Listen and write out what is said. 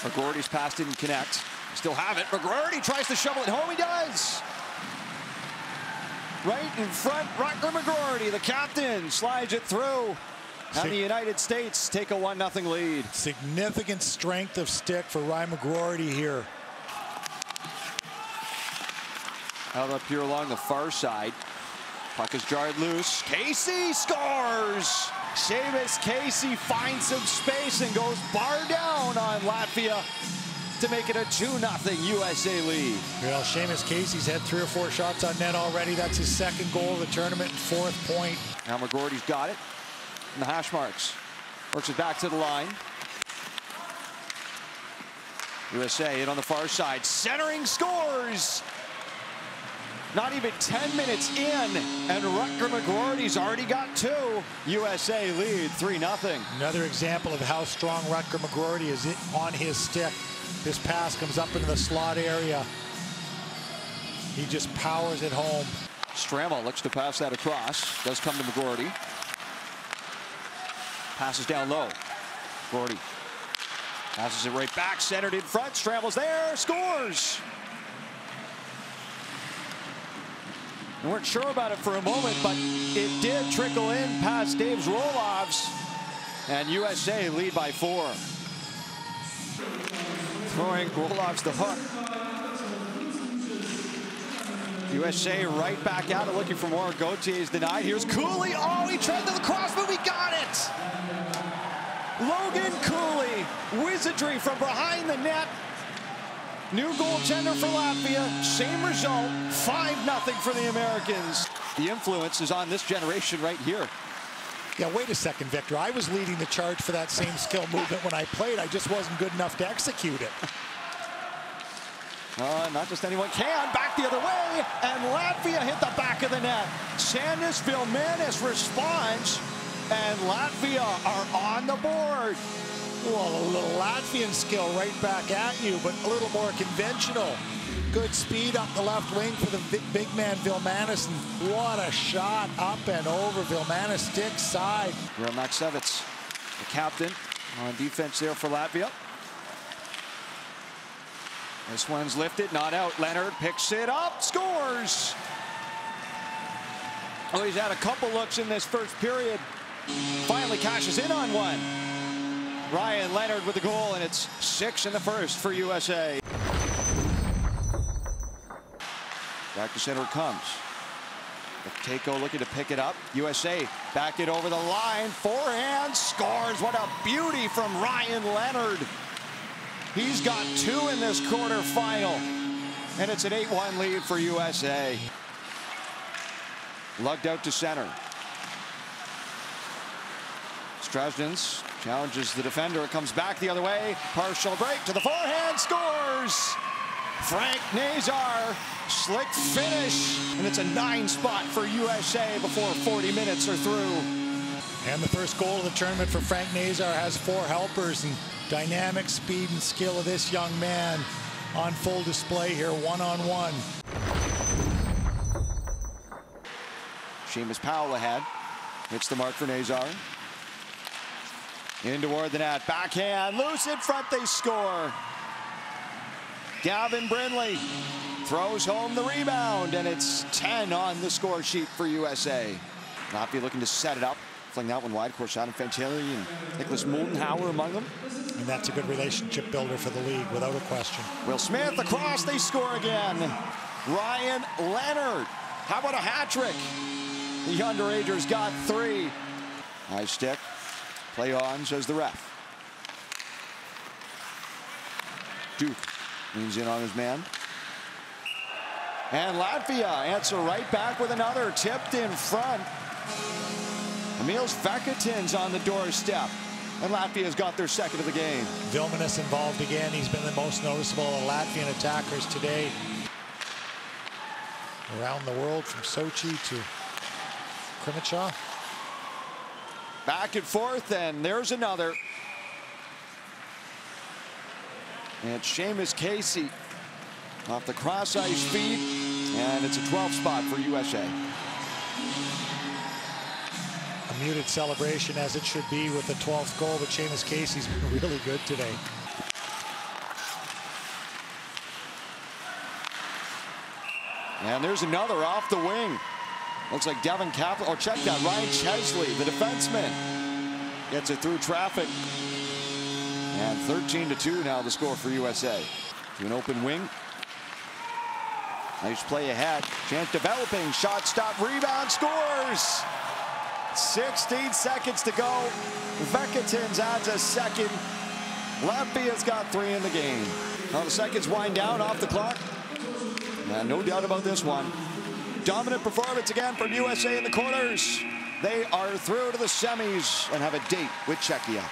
McGroarty's pass didn't connect. Still have it. McGroarty tries to shovel it home. He does. Right in front, Rutger McGroarty, the captain, slides it through. And the United States take a 1-0 lead. Significant strength of stick for Ryan McGroarty here. Out up here along the far side. Puck is jarred loose. Casey scores! Seamus Casey finds some space and goes bar down on Latvia to make it a 2-0 USA lead. Well, Seamus Casey's had three or four shots on net already. That's his second goal of the tournament, fourth point. Now McGroarty's got it. And the hash marks. Works it back to the line. USA in on the far side. Centering scores! Not even 10 minutes in, and Rutger McGroarty's already got two. USA lead 3-0. Another example of how strong Rutger McGroarty is on his stick. This pass comes up into the slot area. He just powers it home. Stramel looks to pass that across. Does come to McGroarty. Passes down low. McGroarty passes it right back, centered in front. Stramel's there, scores. We weren't sure about it for a moment, but it did trickle in past Davis Roloffs. And USA lead by four. Throwing Roloffs the hook. USA right back out it, looking for more. Gauthier denied. Here's Cooley. Oh, he tried to the cross, but we got it. Logan Cooley, wizardry from behind the net. New goaltender for Latvia. Same result, 5-0 for the Americans. The influence is on this generation right here. Yeah, wait a second, Victor. I was leading the charge for that same skill movement when I played. I just wasn't good enough to execute it. Uh, not just anyone can. Back the other way, and Latvia hit the back of the net. Sandis Vilmanis responds, and Latvia are on the board. Well, a little Latvian skill right back at you, but a little more conventional. Good speed up the left wing for the big man Vilmanis. And what a shot up and over Vilmanis stick side. Real Maksevitz, the captain on defense there for Latvia. This one's lifted, not out. Leonard picks it up, scores. Oh, he's had a couple looks in this first period. Finally cashes in on one. Ryan Leonard with the goal, and it's six in the first for USA. Back to center comes. Takeo looking to pick it up. USA back it over the line. Forehand scores. What a beauty from Ryan Leonard. He's got two in this quarterfinal. And it's an 8-1 lead for USA. Lugged out to center. Strasdans challenges the defender. It comes back the other way. Partial break to the forehand. Scores! Frank Nazar. Slick finish. And it's a nine spot for USA before 40 minutes are through. And the first goal of the tournament for Frank Nazar has four helpers. And dynamic speed and skill of this young man on full display here, one-on-one. Seamus Powell ahead. Hits the mark for Nazar. In toward the net. Backhand. Loose in front. They score. Gavin Brindley throws home the rebound. And it's 10 on the score sheet for USA. Latvia looking to set it up. Fling that one wide. Of course, Adam Fantilli and Nicholas Moldenhauer among them. And that's a good relationship builder for the league, without a question. Will Smith across. They score again. Ryan Leonard. How about a hat trick? The underagers got three. Nice stick. Play on, says the ref. Duke leans in on his man. And Latvia answer right back with another. Tipped in front. Emils Veckaktins on the doorstep. And Latvia's got their second of the game. Vilmanis involved again. He's been the most noticeable of Latvian attackers today. Around the world from Sochi to Krimichov. Back and forth, and there's another. And Seamus Casey off the cross ice feed, and it's a 12 spot for USA. A muted celebration as it should be with the 12th goal, but Seamus Casey's been really good today. And there's another off the wing. Looks like Devin Kaplan. Oh, check that. Ryan Chesley, the defenseman, gets it through traffic. And 13 to 2 now the score for USA. To an open wing. Nice play ahead. Chance developing. Shot stop. Rebound scores. 16 seconds to go. Veckaktins adds a second. Latvia's got three in the game. Now the seconds wind down off the clock. And no doubt about this one. Dominant performance again from USA in the quarters. They are through to the semis and have a date with Czechia.